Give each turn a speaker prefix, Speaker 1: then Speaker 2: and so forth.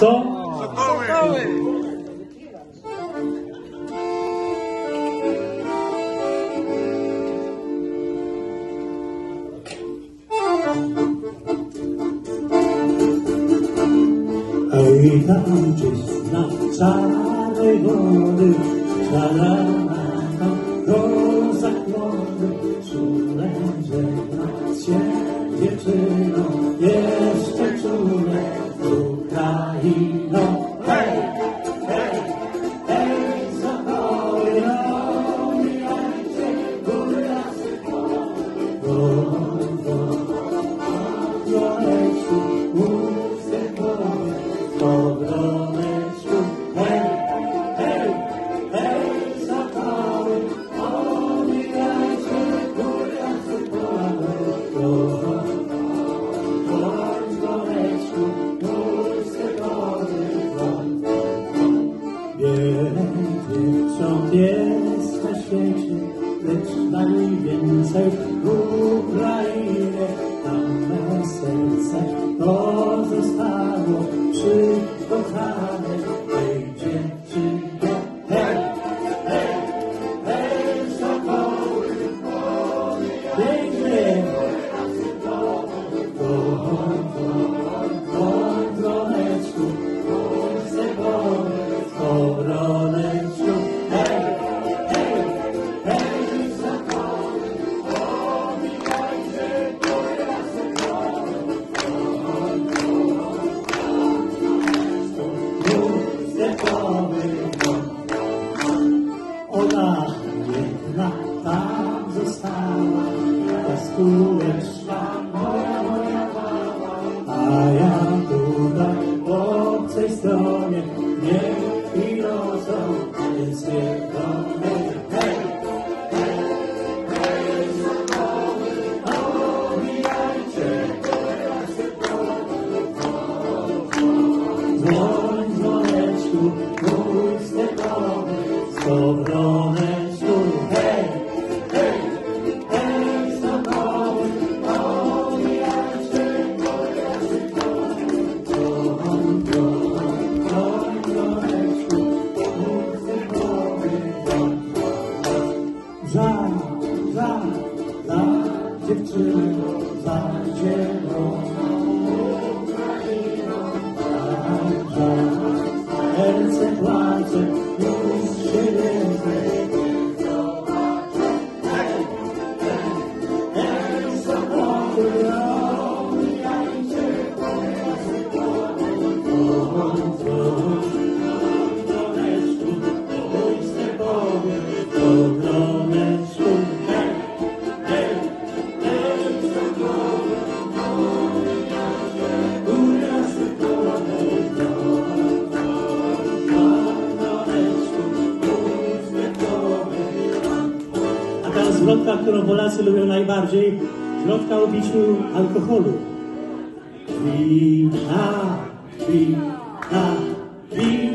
Speaker 1: Co? Ej, tam gdzieś na czarnej wody, czarna tam młody, czule żegna się dziewczyną, jeszcze czule jest na świecie, lecz najwięcej w Ukrainie. Tam me serce pozostało przy kochanej skóreczna moja, moja mama, a ja tutaj po obcej stronie, niech i jest jedno hej, omijajcie, dzwoń, dzwoneczku, mój stepowy, z obroneczku, za, za, za dziewczyną, za zieloną Ukrainą, za, za, serce środka, którą Polacy lubią najbardziej, środka o biciu alkoholu. Wina, wina, wina.